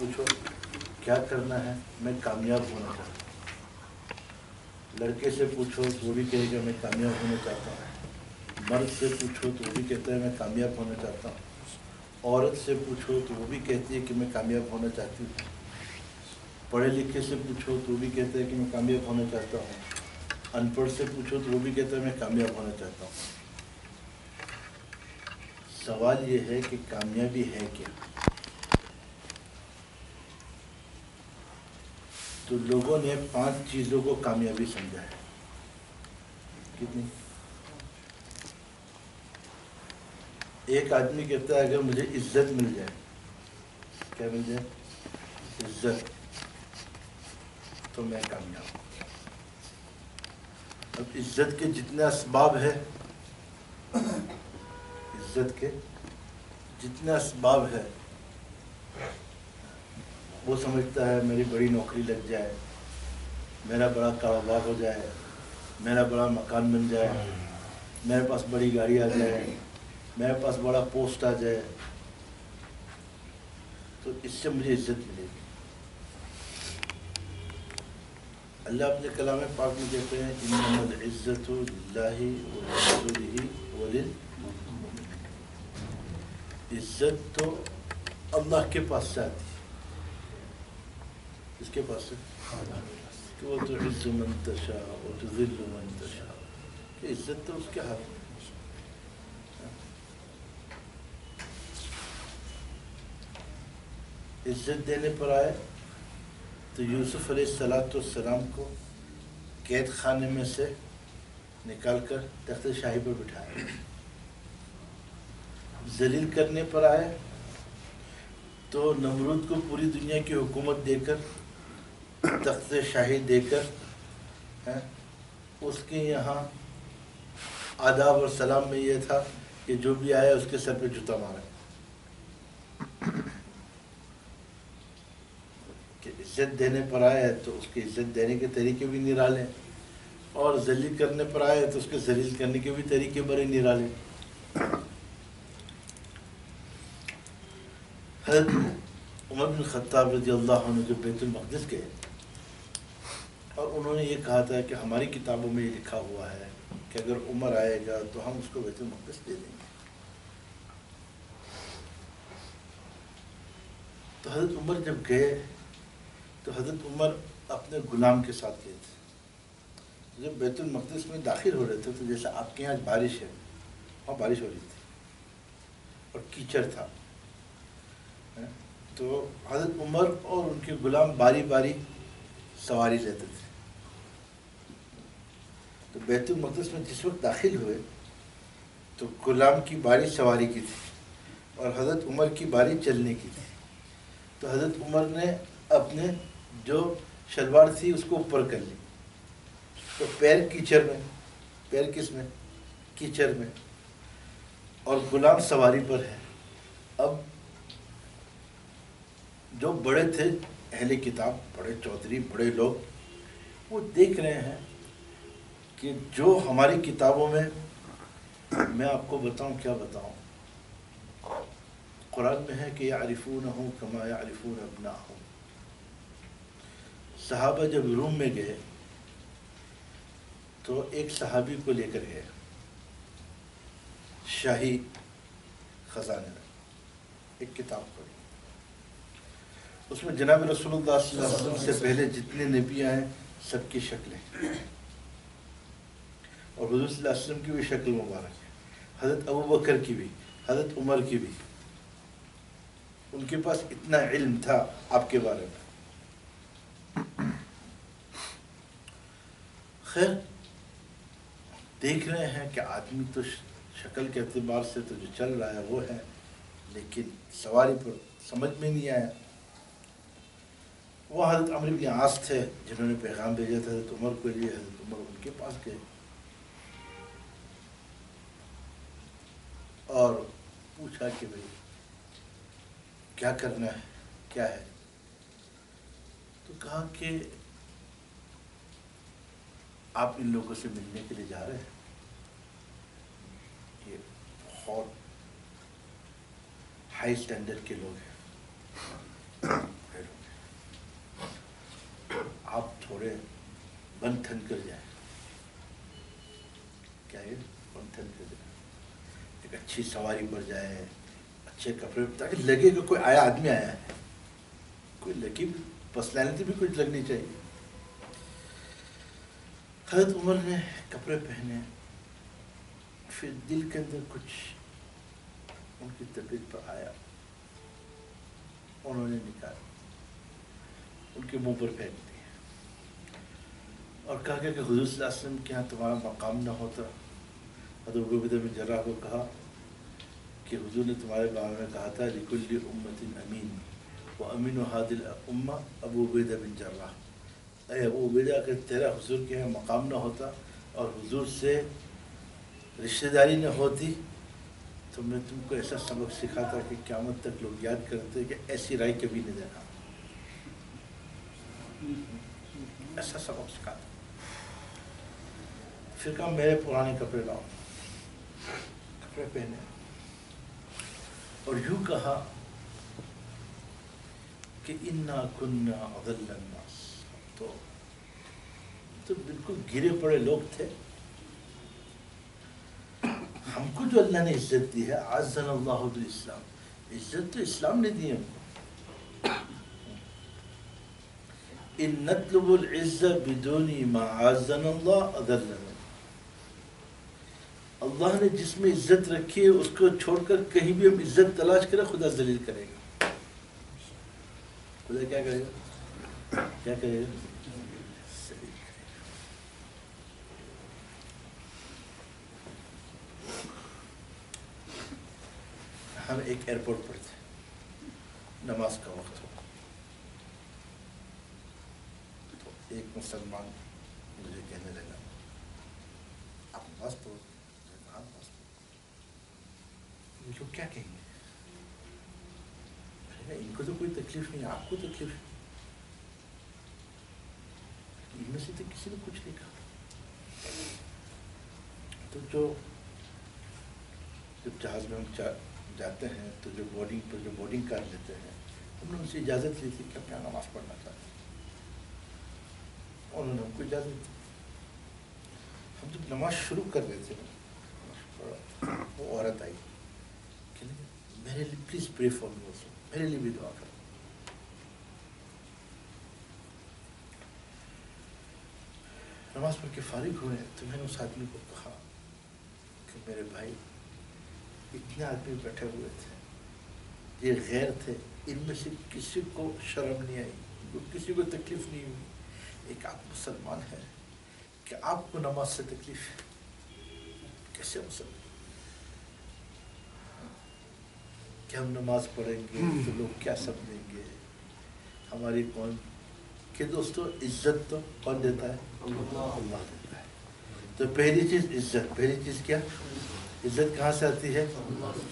جی پوچھو، کیا کرنا ہے؟ میں کامیاب ہونا چاہتا ہوں۔ لڑکے سے پوچھو، تو وہ بھی کہے گا میں کامیاب ہونا چاہتا ہوں۔ مرد سے پوچھو، تو وہ بھی کہتا ہے میں کامیاب ہونا چاہتا ہوں۔ عورت سے پوچھو، تو وہ بھی کہتی ہے کہ میں کامیاب ہونا چاہتی ہوں۔ پڑھے لکھے سے پوچھو، تو وہ بھی کہتا ہے کہ میں کامیاب ہونا چاہتا ہوں۔ ان پڑھ سے پوچھو، تو وہ بھی کہتا ہے میں کامیاب ہونا چاہتا ہوں۔ سوال یہ ہے کہ کامیابی ہے کیا؟ تو لوگوں نے پانچ چیزوں کو کامیابی سمجھا ہے۔ کتنی؟ ایک آدمی کہتا ہے اگر مجھے عزت مل جائے، کیا مل جائے؟ عزت۔ تو میں کامیاب ہوں۔ اب عزت کے جتنے اسباب ہے عزت کے جتنے اسباب ہے وہ سمجھتا ہے میری بڑی نوکری لگ جائے، میرا بڑا کاروبار ہو جائے، میرا بڑا مکان بن جائے، میرے پاس بڑی گاڑی آ جائے، میرے پاس بڑا پوسٹ آ جائے، تو اس سے مجھے عزت ملے گی۔ اللہ اپنے کلام پاک میں کہتے ہیں، انما العزت للہ ورسولہ وللمؤمنین۔ عزت تو اللہ کے پاس سے آتی ہے۔ اس کے پاس سے۔ کہ وہ تو عز من تشاء، وہ تو ذل من تشاء۔ کہ عزت تو اس کے ہاتھ میں عزت دینے پر آئے تو یوسف علیہ السلاۃ والسلام کو قید خانے میں سے نکال کر تخت شاہی پر بٹھایا۔ ذلیل کرنے پر آئے تو نمرود کو پوری دنیا کی حکومت دے کر تخت شاہی دے کر اس کے یہاں آداب اور سلام میں یہ تھا کہ جو بھی آیا اس کے سر پہ جوتا مارا۔ کہ عزت دینے پر آئے تو اس کی عزت دینے کے طریقے بھی نرالے اور ذلیل کرنے پر آئے تو اس کے ذلیل کرنے کے بھی طریقے بڑے نرالے حضرت عمر بن خطاب رضی اللہ عنہ جو بیت المقدس گئے اور انہوں نے یہ کہا تھا کہ ہماری کتابوں میں یہ لکھا ہوا ہے کہ اگر عمر آئے گا تو ہم اس کو بیت المقدس دے دیں گے۔ تو حضرت عمر جب گئے تو حضرت عمر اپنے غلام کے ساتھ گئے تھے۔ جب بیت المقدس میں داخل ہو رہے تھے تو جیسے آپ کے یہاں بارش ہے، وہاں بارش ہو رہی تھی اور کیچڑ تھا۔ تو حضرت عمر اور ان کے غلام باری باری سواری لیتے تھے۔ تو بیت المقدس میں جس وقت داخل ہوئے، تو غلام کی باری سواری کی تھی اور حضرت عمر کی باری چلنے کی تھی۔ تو حضرت عمر نے اپنے جو شلوار تھی، اس کو اوپر کر لی۔ تو پیر کیچڑ میں، پیر کس میں؟ کیچڑ میں۔ اور غلام سواری پر ہے۔ اب جو بڑے تھے، اہل کتاب، بڑے چودھری، بڑے لوگ، وہ دیکھ رہے ہیں کہ جو ہماری کتابوں میں میں آپ کو بتاؤں، کیا بتاؤں؟ قرآن میں ہے کہ عارفون ہوں کما عارفون ابنا ہوں صحابہ جب روم میں گئے تو ایک صحابی کو لے کر گئے، شاہی خزانے میں ایک کتاب پڑھی۔ اس میں جناب رسول اللہ صلی اللہ علیہ وسلم سے پہلے جتنے نبی آئے، سب کی شکلیں۔ اور حضور صلی اللہ علیہ وسلم کی بھی شکل مبارک ہے۔ حضرت ابو بکر کی بھی، حضرت عمر کی بھی۔ ان کے پاس اتنا علم تھا آپ کے بارے میں۔ خیر، دیکھ رہے ہیں کہ آدمی تو شکل کے اعتبار سے تو جو چل رہا ہے وہ ہے، لیکن سواری پر سمجھ میں نہیں آیا۔ وہ حضرت عمر بن عاص تھے، جنہوں نے پیغام بھیجا تھا، حضرت عمر کو لیے، حضرت عمر ان کے پاس گئے۔ اور پوچھا کہ بھائی کیا کرنا ہے؟ کیا ہے؟ تو کہا کہ آپ ان لوگوں سے ملنے کے لیے جا رہے ہیں۔ یہ بہت ہائی اسٹینڈرڈ کے لوگ ہیں۔ آپ تھوڑے بند تھن کر جائیں۔ اچھی سواری پر جائے، اچھے کپڑے تاکہ لگے کہ کوئی آیا آدمی آیا ہے۔ کوئی لگی پرسنالٹی بھی کچھ لگنی چاہیے۔ حضرت عمر نے کپڑے پہنے، پھر دل کے اندر کچھ ان کی طبیعت پر آیا۔ انہوں نے نکالا، ان کے منہ پر پھینک دیا۔ اور کہا کہ حضور صلی اللہ علیہ وسلم کے یہاں تمہارا مقام نہ ہوتا۔ حضرت عبید بن جرا کو کہا کہ حضور نے تمہارے بارے میں کہا تھا، لکل امت امین وہ امین و حادل اما ابو عبید بن جرا اے ابو عبیدہ، اگر تیرا حضور کے یہاں مقام نہ ہوتا اور حضور سے رشتہ داری نہ ہوتی، تو میں تم کو ایسا سبق سکھاتا کہ قیامت تک لوگ یاد کرتے کہ ایسی رائے کبھی نہیں دیکھا ایسا سبق سکھاتا۔ پھر کہا میرے پرانے کپڑے لاؤ۔ کپڑے پہنے۔ اور یوں کہا کہ انا کننا اضل الناس تو تو بالکل گرے پڑے لوگ تھے۔ ہم کو جو اللہ نے عزت دی ہے عزن اللہ بالاسلام۔ عزت تو اسلام نے دی ہم کو۔ ان نطلب العزت بدونی ما عزن اللہ اذلنا اللہ نے جس میں عزت رکھی ہے، اس کو چھوڑ کر کہیں بھی ہم عزت تلاش کریں، خدا ذلیل کرے گا۔ خدا کیا کرے گا؟ کیا کرے گا؟ ہم ایک ایئرپورٹ پر تھے۔ نماز کا وقت ہو۔ تو ایک مسلمان مجھے کہنے لگا، آپ نماز پڑھو۔ پڑھو یہ لوگ کیا کہیں گے میں نے کہا، ان کو تو کوئی تکلیف نہیں آپ کو تکلیف ہے ان میں سے تو کسی نے کچھ نہیں کہا تو جو جب جہاز میں ہم جاتے ہیں تو جو بورڈنگ پر جو بورڈنگ کر لیتے ہیں ہم نے ان سے اجازت لی تھی کہ ہم یہاں نماز پڑھنا چاہتے ہیں انہوں نے ہم کو اجازت دی ہم جب نماز شروع کر رہے تھے وہ عورت آئی کہ میرے لیے please pray for me also میرے لیے بھی دعا کرو۔ نماز پڑھ کے فارغ ہوئے تو میں نے اس آدمی کو کہا کہ میرے بھائی، اتنے آدمی بیٹھے ہوئے تھے، یہ غیر تھے، ان میں سے کسی کو شرم نہیں آئی کسی کو تکلیف نہیں ہوئی۔ ایک آپ مسلمان ہیں کہ آپ کو نماز سے تکلیف ہے؟ کیسے مسلمان کہ ہم نماز پڑھیں گے تو لوگ کیا سمجھیں گے؟ ہماری کون کہ دوستو عزت تو کون دیتا ہے؟ اللہ۔ دیتا ہے۔ تو پہلی چیز عزت پہلی چیز کیا؟ عزت کہاں سے آتی ہے؟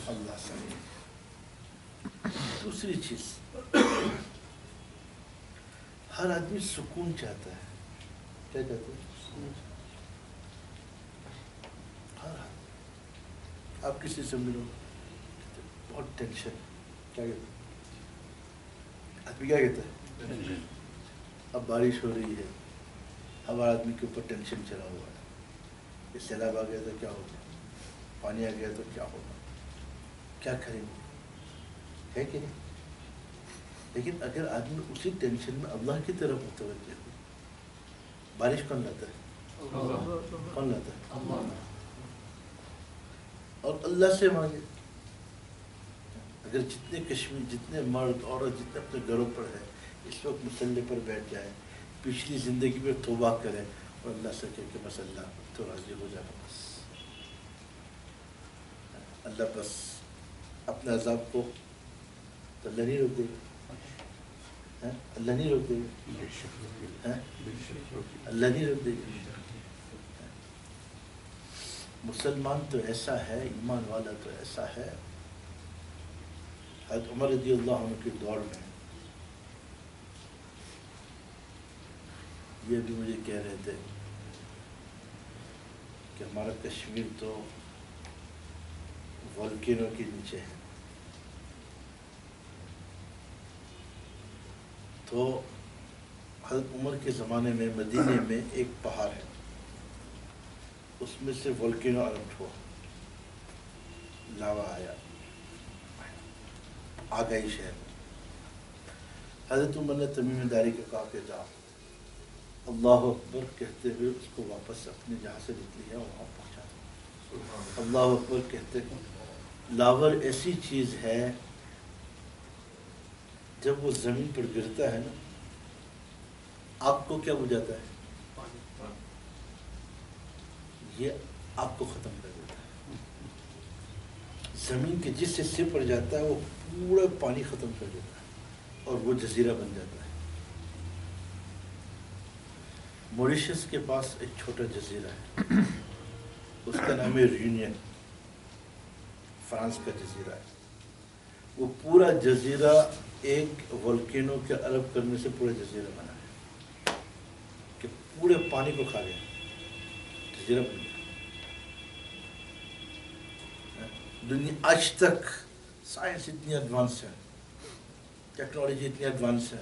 اللہ سے۔ دوسری چیز ہر آدمی سکون چاہتا ہے۔ کیا چاہتا ہے؟ ہر آدمی۔ آپ کسی سے ملو؟ بہت ٹینشن کیا کہتے ہیں آدمی کیا کہتا ہے اب بارش ہو رہی ہے ہمارا آدمی کے اوپر ٹینشن چلا ہوا ہے یہ سیلاب آ گیا تو کیا ہوگا پانی آ گیا تو کیا ہوگا کیا کریں گے ہے کہ نہیں لیکن اگر آدمی اسی ٹینشن میں اللہ کی طرف متوجہ ہو بارش کون لاتا ہے کون لاتا ہے اور اللہ سے مانگے اگر جتنے کشمیر، جتنے مرد، عورت، جتنے اپنے گھروں پر ہے اس وقت مسلح پر بیٹھ جائے پچھلی زندگی میں توبہ کرے اور اللہ سے کہہ کہ بس اللہ، تو راضی ہو جائے، بس۔ اللہ بس اپنے عذاب کو تو اللہ نہیں روک دے گا ہاں؟ اللہ نہیں روک دے گا ہاں؟ اللہ نہیں روک دے گا ہاں؟ مسلمان تو ایسا ہے، ایمان والا تو ایسا ہے حضرت عمر رضی اللہ عنہ کی دور میں یہ بھی مجھے کہہ رہے تھے کہ ہمارا کشمیر تو والکینوں کے نیچے ہے۔ تو حضرت عمر کے زمانے میں مدینے میں ایک پہاڑ ہے۔ اس میں سے ولکینو ارمٹ ہوا۔ لاوا آیا۔ آ گئی شہر میں۔ حضرت عمر نے تمیم داری کو کہا جا۔ اللہ اکبر کہتے ہوئے اس کو واپس اپنے جہاں سے نکلی ہے وہاں پہنچا اللہ اکبر کہتے ہیں، لاور ایسی چیز ہے، جب وہ زمین پر گرتا ہے نا، آپ کو کیا بجھاتا ہے؟ یہ آپ کو ختم کر دیتا ہے۔ زمین کے جس حصے پر جاتا ہے، وہ پورا پانی ختم کر دیتا ہے اور وہ جزیرہ بن جاتا ہے۔ موریشس کے پاس ایک چھوٹا جزیرہ ہے۔ اس کا نام ہے ریونین فرانس کا جزیرہ ہے۔ وہ پورا جزیرہ ایک ولکینو کے الگ کرنے سے پورا جزیرہ بنا ہے۔ کہ پورے پانی کو کھا گیا جزیرہ بن گیا۔ دنیا آج تک سائنس اتنی ایڈوانس ہے ٹیکنالوجی اتنی ایڈوانس ہے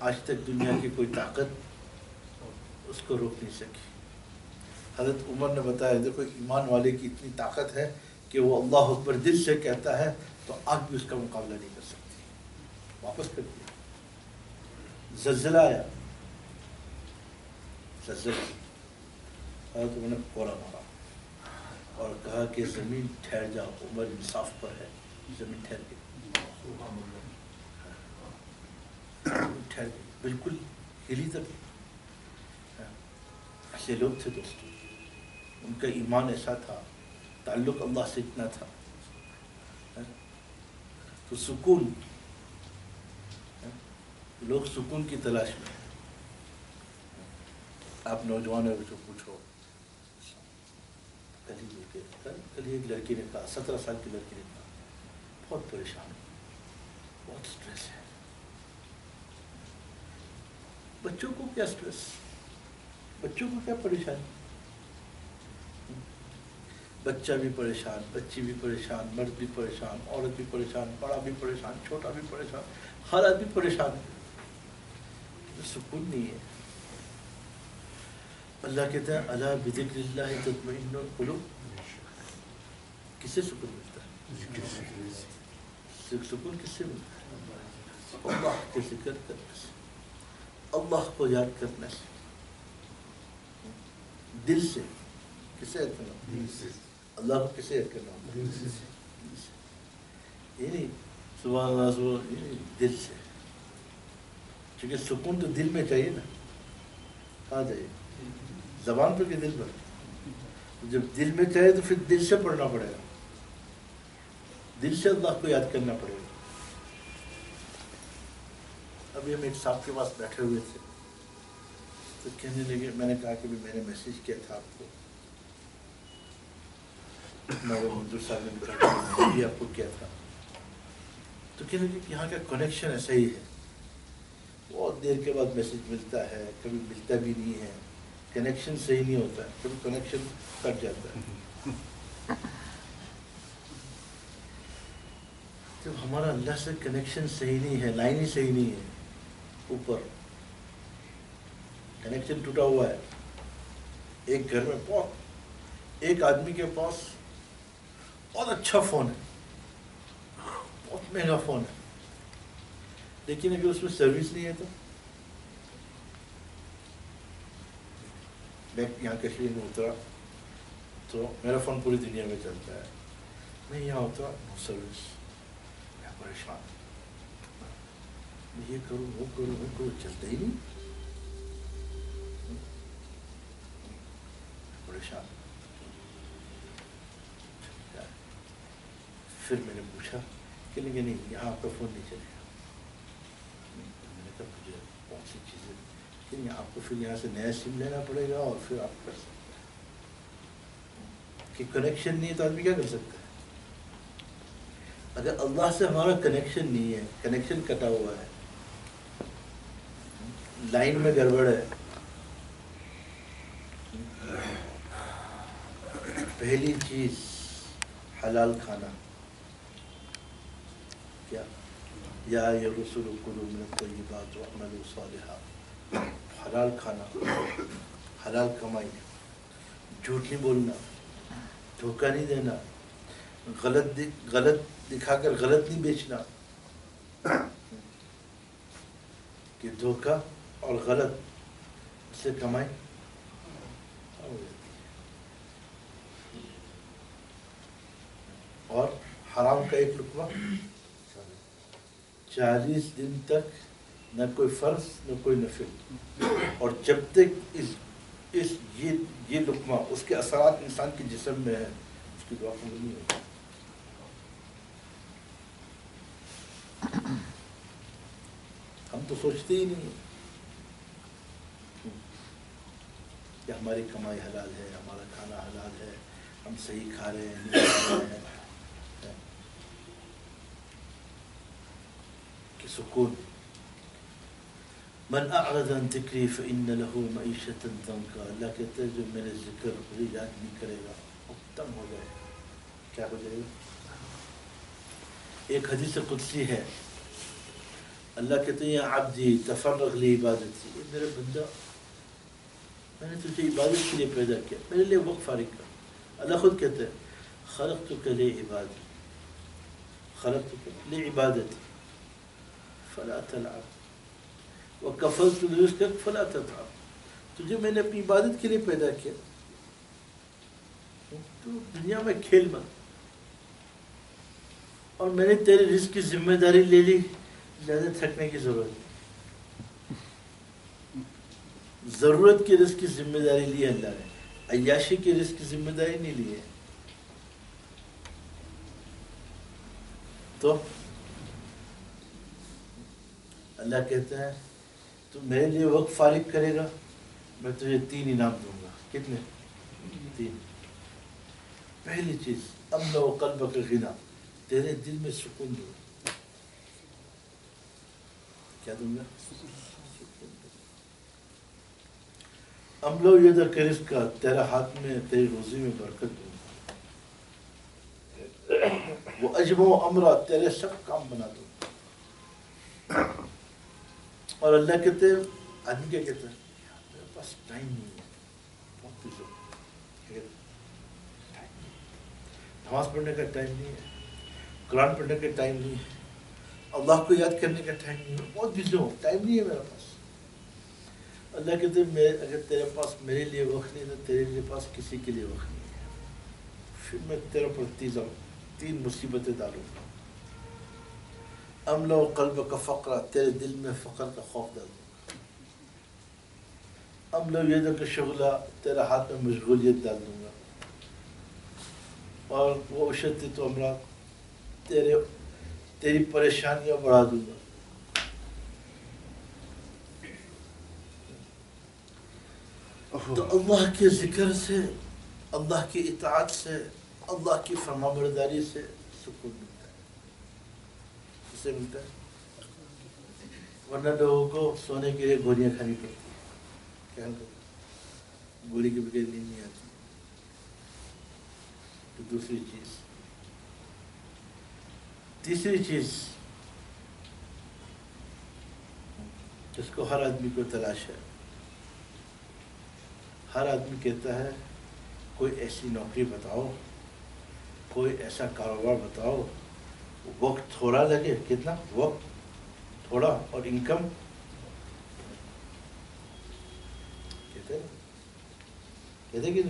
آج تک دنیا کی کوئی طاقت اس کو روک نہیں سکی حضرت عمر نے بتایا دیکھو ایمان والے کی اتنی طاقت ہے کہ وہ اللہ اکبر دل سے کہتا ہے تو آگ بھی اس کا مقابلہ نہیں کر سکتی واپس کر دیا زلزلہ آیا زلزلہ حضرت عمر نے کوڑا مارا اور کہا کہ زمین ٹھہر جاؤ عمر انصاف پر ہے زمین ٹھہر گئی ٹھہر گئی بالکل ہلی ایسے لوگ تھے دوستوں ان کا ایمان ایسا تھا تعلق اللہ سے اتنا تھا تو سکون لوگ سکون کی تلاش میں آپ نوجوانوں کو پوچھو، کل ہی کل ہی ایک لڑکی نے کہا سترہ سال کی لڑکی نے کہا بہت پریشان ہوں بہت اسٹریس ہے بچوں کو کیا اسٹریس بچوں کو کیا پریشانی بچہ بھی پریشان بچی بھی پریشان مرد بھی پریشان عورت بھی پریشان بڑا بھی پریشان چھوٹا بھی پریشان ہر آدمی پریشان ہے سکون نہیں ہے اللہ کہتا ہے اللہ بذکر اللہ تطمئن القلوب کس سے سکون ملتا ہے سکون کس سے ملتا ہے اللہ کے ذکر کرنے سے اللہ کو یاد کرنے سے دل سے کسے یاد کرنا اللہ کو کسے یاد کرنا نہیں سبحان اللہ سبحان یہ نہیں دل سے۔ چونکہ سکون تو دل میں چاہیے نا۔ کہاں چاہیے زبان پہ کہ دل پر۔ جب دل میں چاہے تو پھر دل سے پڑھنا پڑے گا۔ دل سے اللہ کو یاد کرنا پڑے گا۔ ابھی ہم ایک صاحب کے پاس بیٹھے ہوئے تھے۔ تو کہنے لگے، میں نے کہا کہ بھی میں نے میسیج کیا تھا آپ کو۔ میں وہ منظور صاحب نے بھی آپ کو کیا تھا۔ تو کہنے لگے کہ یہاں کا کنیکشن ایسا ہی ہے۔ بہت دیر کے بعد میسیج ملتا ہے، کبھی ملتا بھی نہیں ہے۔ کنیکشن صحیح نہیں ہوتا ہے کبھی کنیکشن کٹ جاتا ہے۔ جب ہمارا اللہ سے کنیکشن صحیح نہیں ہے لائن ہی صحیح نہیں ہے۔ اوپر۔ کنیکشن ٹوٹا ہوا ہے۔ ایک گھر میں بہت، ایک آدمی کے پاس بہت اچھا فون ہے۔ بہت مہنگا فون ہے۔ لیکن اگر اس میں سروس نہیں ہے تو؟ میں یہاں کشمیر میں اترا۔ تو میرا فون پوری دنیا میں چلتا ہے۔ میں یہاں اترا نو سروس پریشان۔ یہ کروں، وہ کروں وہ کروں، چلتا ہی نہیں۔ پریشان۔ پھر میں نے پوچھا کہ لیکن نہیں یہاں آپ کا فون نہیں چلے گا میں نے کہا، مجھے کون سی چیزیں کہ نہیں، آپ کو پھر یہاں سے نیا سم لینا پڑے گا اور پھر آپ کر سکتے ہیں۔ کہ کنیکشن نہیں ہے تو آدمی کیا کر سکتا ہے؟ اگر اللہ سے ہمارا کنیکشن نہیں ہے کنیکشن کٹا ہوا ہے لائن میں گڑبڑ ہے۔ پہلی چیز، حلال کھانا۔ کیا؟ یا یہ رسول کلو من الطیبات وعملوا حلال کھانا، حلال کمائی۔ جھوٹ نہیں بولنا، دھوکہ نہیں دینا۔ غلط غلط دکھا کر غلط نہیں بیچنا۔ کہ دھوکہ اور غلط سے کمائی۔ اور حرام کا ایک لقمہ چالیس دن تک نہ کوئی فرض، نہ کوئی نفل۔ اور جب تک اس اس، یہ یہ لقمہ اس کے اثرات انسان کے جسم میں ہے اس کی دعا قبول نہیں ہوگی ہم تو سوچتے ہی نہیں کہ ہماری کمائی حلال ہے، ہمارا کھانا حلال ہے، ہم صحیح کھا رہے ہیں کھا رہے ہیں۔ کہ سکون۔ من اعرض عن ذکری فإن له معیشت ضنکا۔ اللہ کہتے ہیں جو میرے ذکر کو یاد نہیں کرے گا وہ تنگ ہو جائے گا۔ کیا ہو جائے گا؟ ایک حدیث قدسی ہے۔ قال لك يا عبدي تفرغ لعبادتي اندر بندا من انت في عبادتي اللي بدك من اللي وقف عليك أنا خذ كتر خلقتك لعبادتي خلقتك لعبادتي فلا تلعب. وكفلت لرزقك فلا تتعب. تجي من ابن عبادت کے لئے پیدا کیا تو دنیا میں کھیل اور میں نے تیرے رزق کی ذمہ داری لے لی زیادہ تھکنے کی ضرورت نہیں ضرورت کی رزق کی ذمہ داری لی اللہ نے۔ عیاشی کی رزق کی ذمہ داری نہیں لی ہے تو اللہ کہتے ہیں تو میرے لیے وقت فارغ کرے گا، میں تجھے تین انعام دوں گا۔ کتنے؟ تین۔ پہلی چیز امن و قلب کا غنا۔ تیرے دل میں سکون دوں کیا دوں گا امن و یہ کرس کا تیرا ہاتھ میں تیری روزی میں برکت دوں گا وہ اجم و امرا تیرے سب کام بنا دوں گا اور اللہ کہتے ہیں آدمی کیا کہتا ہے میرے پاس ٹائم نہیں ہے بہت بزی نماز پڑھنے کا ٹائم نہیں ہے قرآن پڑھنے کا ٹائم نہیں ہے اللہ کو یاد کرنے کا ٹائم نہیں ہے بہت بزی ہوں ٹائم نہیں ہے میرے پاس اللہ کہتے ہیں میرے اگر تیرے پاس میرے لیے وقت نہیں تو تیرے لیے پاس کسی کے لیے وقت نہیں ہے پھر میں تیرے پر تیزا تین مصیبتیں ڈالوں گا امن و قلب کا فقرہ تیرے دل میں فقر کا خوف ڈال دوں گا امن و ید کا شغلہ تیرا ہاتھ میں مشغولیت ڈال دوں گا تیری پریشانیاں بڑھا دوں گا۔ تو اللہ کے ذکر سے اللہ کی اطاعت سے اللہ کی فرما برداری سے سکون ملتا ہے۔ اس سے ملتا ہے؟ ورنہ لوگوں کو سونے کے لیے گولیاں کھانی پڑتی ہیں۔ کیا کریں؟ گولی کے بغیر نیند نہیں آتی۔ تو دوسری چیز۔ تیسری چیز، جس کو ہر آدمی کو تلاش ہے، ہر آدمی کہتا ہے، کوئی ایسی نوکری بتاؤ، کوئی ایسا کاروبار بتاؤ، وقت تھوڑا لگے، کتنا؟ وقت، تھوڑا اور انکم کہتے ہیں، کہتے کہ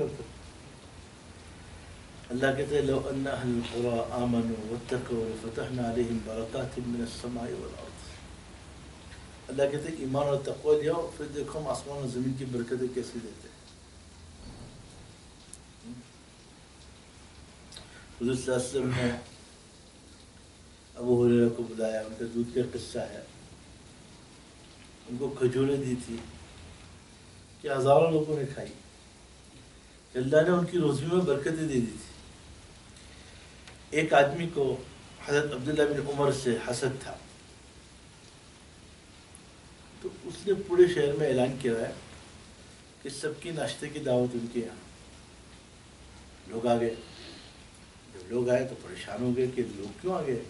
کہتے ہیں لو أن أهل القرى آمنوا واتقوا لفتحنا عليهم بركات من السماء والأرض. اللہ کہتے ہیں ایمان اور تقوی لیا پھر دیکھو ہم آسمان اور زمین کی حضور صلی اللہ علیہ وسلم أبو حریرہ کو بلایا ان کا دودھ کا قصہ ہے ان کو کھجوریں دی تھی کہ ہزاروں لوگوں نے کھائی اللہ نے ان کی روزی میں برکتیں دے دی تھی ایک آدمی کو حضرت عبداللہ بن عمر سے حسد تھا۔ تو اس نے پورے شہر میں اعلان کیا ہے کہ سب کی ناشتے کی دعوت ان کے یہاں۔ لوگ آ گئے جب لوگ آئے تو پریشان ہو گئے کہ لوگ کیوں آ گئے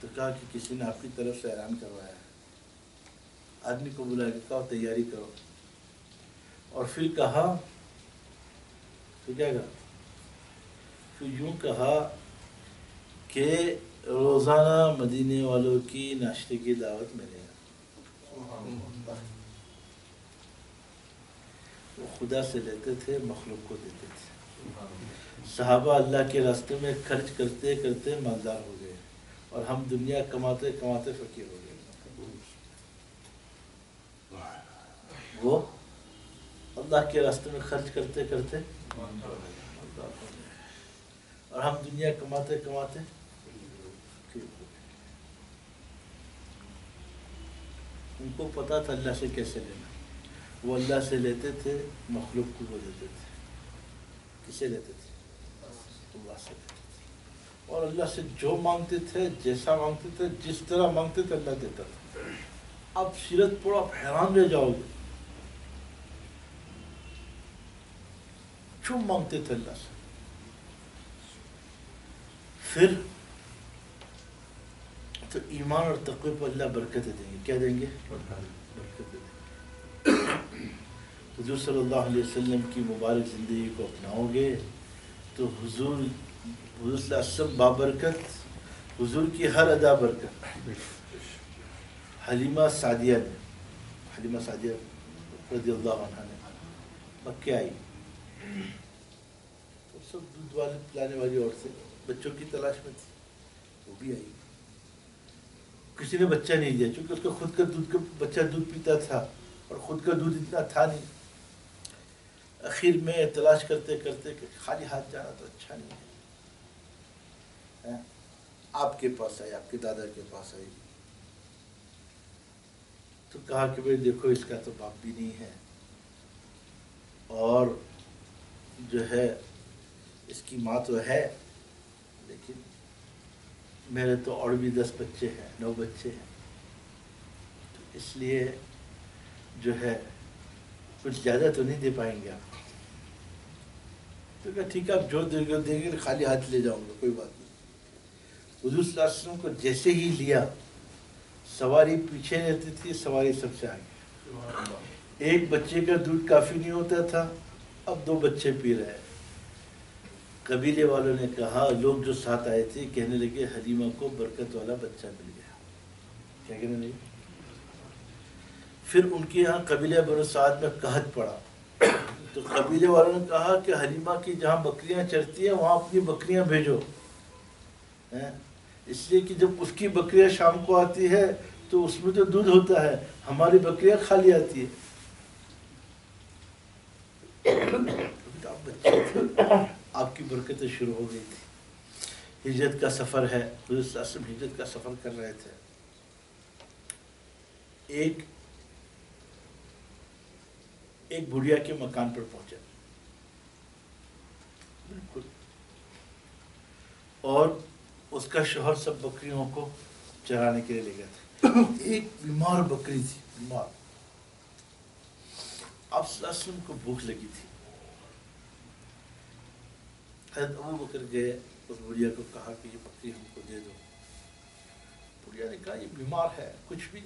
تو کہا کہ کسی نے آپ کی طرف سے اعلان کروایا۔ ہے آدمی کو بلا کے کہا تیاری کرو۔ اور پھر کہا تو کیا کہا؟ پھر یوں کہا کہ روزانہ مدینے والوں کی ناشتے کی دعوت ملے گا وہ خدا سے لیتے تھے، مخلوق کو دیتے تھے۔ صحابہ اللہ کے راستے میں خرچ کرتے کرتے مالدار ہو گئے اور ہم دنیا کماتے کماتے فقیر ہو گئے۔ وہ اللہ کے راستے میں خرچ کرتے کرتے اور ہم دنیا کماتے کماتے ان کو پتا تھا اللہ سے کیسے لینا۔ وہ اللہ سے لیتے تھے، مخلوق کو وہ دیتے تھے۔ کسے لیتے تھے؟ اللہ سے لیتے تھے۔ اور اللہ سے جو مانگتے تھے، جیسا مانگتے تھے، جس طرح مانگتے تھے، اللہ دیتا تھا۔ اب سیرت پڑو آپ حیران رہ جاؤ گے۔ جو مانگتے تھے اللہ سے۔ پھر تو ایمان اور تقوی پر اللہ برکتیں دیں گے۔ کیا دیں گے؟ دیں گے۔ حضور صلی اللہ علیہ وسلم کی مبارک زندگی کو اپناؤ گے تو حضور حضور صلی اللہ علیہ بابرکت، حضور کی ہر ادا برکت۔ حلیمہ سعدیہ نے، حلیمہ سعدیہ رضی اللہ عنہ نے مکہ آئی۔ تو سب دودھ والے پلانے والی عورتیں۔ بچوں کی تلاش میں تھی، وہ بھی آئی۔ کسی نے بچہ نہیں دیا چونکہ اس کا خود کا دودھ کا بچہ دودھ پیتا تھا اور خود کا دودھ اتنا تھا نہیں۔ اخیر میں تلاش کرتے کرتے کہ خالی ہاتھ جانا تو اچھا نہیں ہے۔ ہاں؟ آپ کے پاس آئی، آپ کے دادا کے پاس آئی۔ تو کہا کہ بھائی دیکھو، اس کا تو باپ بھی نہیں ہے۔ اور جو ہے، اس کی ماں تو ہے۔ لیکن میرے تو اور بھی دس بچے ہیں، نو بچے ہیں۔ تو اس لیے جو ہے، کچھ زیادہ تو نہیں دے پائیں گے آپ۔ تو کہا ٹھیک ہے، آپ جو دیں گے دیں گے خالی ہاتھ لے جاؤں گا، کوئی بات نہیں۔ حضور صلی اللہ علیہ وسلم کو جیسے ہی لیا، سواری پیچھے رہتی تھی، سواری سب سے آگے۔ ایک بچے کا دودھ کافی نہیں ہوتا تھا، اب دو بچے پی رہے ہیں۔ قبیلے والوں نے کہا، لوگ جو ساتھ آئے تھے، کہنے لگے، حلیمہ کو برکت والا بچہ مل گیا۔ کیا کہنے لگے؟ پھر ان کے یہاں قبیلے بر سعد میں قحط پڑا۔ تو قبیلے والوں نے کہا کہ حلیمہ کی جہاں بکریاں چرتی ہیں، وہاں اپنی بکریاں بھیجو۔ اس لیے کہ جب اس کی بکریاں شام کو آتی ہے تو اس میں تو دودھ ہوتا ہے، ہماری بکریاں خالی آتی ہے آپ کی برکتیں شروع ہو گئی تھی ہجرت کا سفر ہے حضرت ہجرت کا سفر کر رہے تھے۔ ایک ایک بڑھیا کے مکان پر پہنچے۔ بالکل۔ اور اس کا شوہر سب بکریوں کو چرانے کے لیے لے گئے تھے۔ ایک بیمار بکری تھی، بیمار۔ اب وسلم کو بھوک لگی تھی۔ حضرت ابو بکر گئے اس بڑھیا کو کہا کہ یہ بکری ہم کو دے دو۔ بڑھیا نے کہا، یہ بیمار ہے، کچھ بھی۔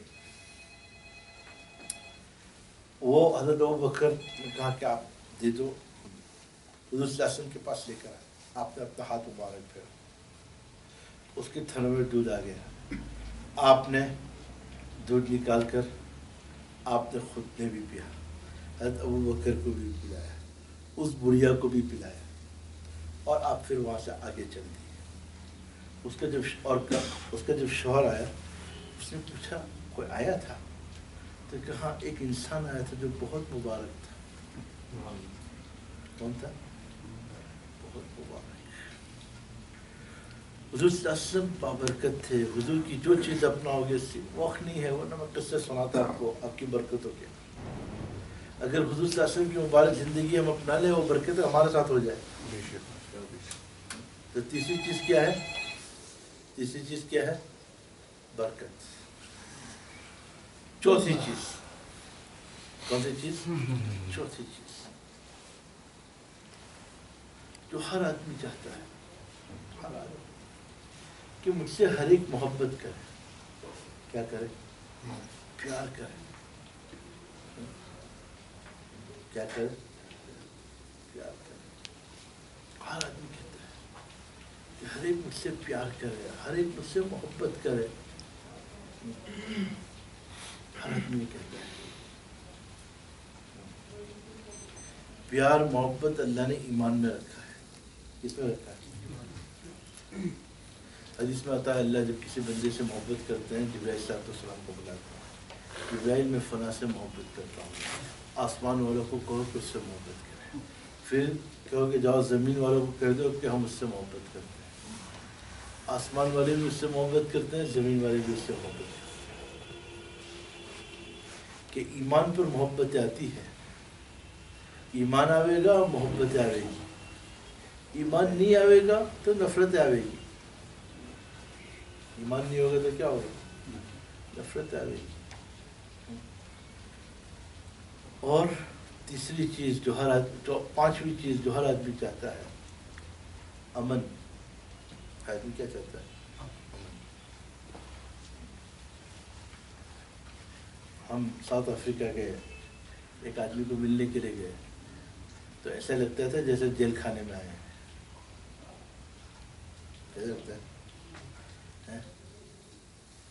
وہ حضرت ابو بکر نے کہا کہ آپ دے دو۔ حضور صلی اللہ علیہ وسلم کے پاس لے کر آئے۔ آپ نے اپنا ہاتھ مبارک پھر اس کے تھن میں دودھ آ گیا۔ آپ نے دودھ نکال کر آپ نے خود نے بھی پیا۔ حضرت ابو بکر کو بھی پلایا۔ اس بڑھیا کو بھی پلایا۔ اور آپ پھر وہاں سے آگے چل دیے اس کا جب اور اس کا جب شوہر آیا، اس نے پوچھا، کوئی آیا تھا؟ تو کہا ہاں، ایک انسان آیا تھا جو بہت مبارک تھا۔ کون تھا؟ بہت مبارک۔ حضور صلی اللہ علیہ وسلم بابرکت تھے۔ حضور کی جو چیز اپنا ہوگی وقت نہیں ہے، ورنہ میں قصے سناتا آپ کو، آپ کی برکتوں کے۔ اگر حضور صلی اللہ علیہ وسلم کی مبارک زندگی ہم اپنا لیں، وہ برکت ہمارے ساتھ ہو جائے بے شک۔ تو تیسری چیز کیا ہے؟ تیسری چیز کیا ہے؟ برکت۔ چوتھی چیز۔ کون سی چیز؟ چوتھی چیز۔ جو ہر آدمی چاہتا ہے، ہر آدمی۔ کہ مجھ سے ہر ایک محبت کرے۔ کیا کرے؟ پیار کرے۔ کیا کرے؟ کرے ہر آدمی کہتا ہے کہ ہر ایک مجھ سے پیار کرے، ہر ایک مجھ سے محبت کرے۔ ہر آدمی کہتا ہے۔ پیار، محبت اللہ نے ایمان میں رکھا ہے۔ کس میں رکھا ہے؟ حدیث میں آتا ہے، اللہ جب کسی بندے سے محبت کرتے ہیں، جبرائیل صاحب السلام کو بلاتے ہیں جبرائیل میں فنا سے محبت کرتا ہوں۔ آسمان والوں کو کہو کہ اس سے محبت کریں۔ پھر کہو کہ جاؤ زمین والوں کو کہہ دو کہ ہم اس سے محبت کرتے ہیں۔ آسمان والے بھی اس سے محبت کرتے ہیں، زمین والے بھی اس سے محبت کرتے ہیں۔ کہ ایمان پر محبت آتی ہے۔ ایمان آئے گا، محبت آئے گی۔ ایمان نہیں آئے گا تو نفرت آئے گی۔ ایمان نہیں ہوگا تو کیا ہوگا؟ نفرت آئے گی۔ اور تیسری چیز جو ہر آدمی جو پانچویں چیز جو ہر آدمی چاہتا ہے، امن. آدمی کیا چاہتا ہے؟ ہم ساؤتھ افریقہ گئے ایک آدمی کو ملنے کے لیے گئے، تو ایسا لگتا تھا جیسے جیل کھانے میں آئے. ہیں لگتا ہے؟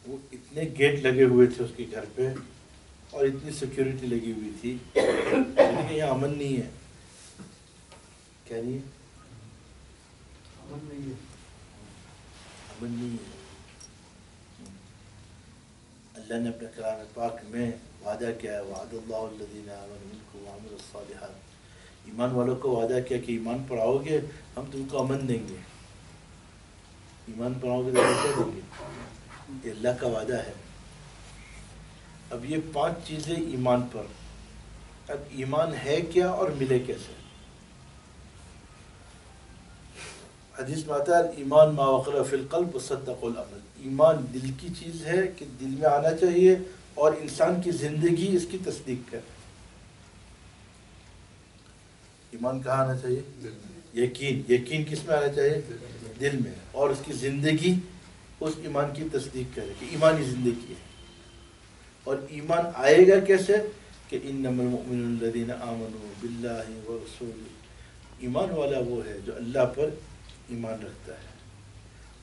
وہ اتنے گیٹ لگے ہوئے تھے اس کے گھر پہ اور اتنی سیکیورٹی لگی ہوئی تھی لیکن یہاں امن نہیں ہے۔ کیا نہیں ہے؟ امن نہیں ہے۔ امن نہیں ہے۔ اللہ نے اپنے کلام پاک میں وعدہ کیا ہے وعد اللہ الذین آمنوا منکم وعملوا الصالحات۔ ایمان والوں کو وعدہ کیا کہ ایمان پر آؤ گے ہم تم کو امن دیں گے۔ ایمان پر آؤ گے تو کیا دیں گے؟ یہ اللہ کا وعدہ ہے۔ اب یہ پانچ چیزیں ایمان پر۔ اب ایمان ہے کیا اور ملے کیسے؟ حدیث میں آتا ہے ایمان ما وقر فی القلب وصدق العمل ایمان دل کی چیز ہے کہ دل میں آنا چاہیے اور انسان کی زندگی اس کی تصدیق کرے ایمان کہاں آنا چاہیے؟ یقین یقین کس میں آنا چاہیے؟ دل میں۔ اور اس کی زندگی اس ایمان کی تصدیق کرے کہ ایمانی زندگی ہے۔ اور ایمان آئے گا کیسے؟ کہ انما المؤمن الذین آمنوا باللہ ورسول ایمان والا وہ ہے جو اللہ پر ایمان رکھتا ہے،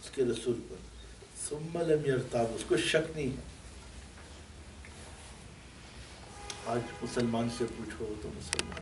اس کے رسول پر۔ ثم لم یرتاب اس کو شک نہیں ہے۔ آج مسلمان سے پوچھو تو مسلمان۔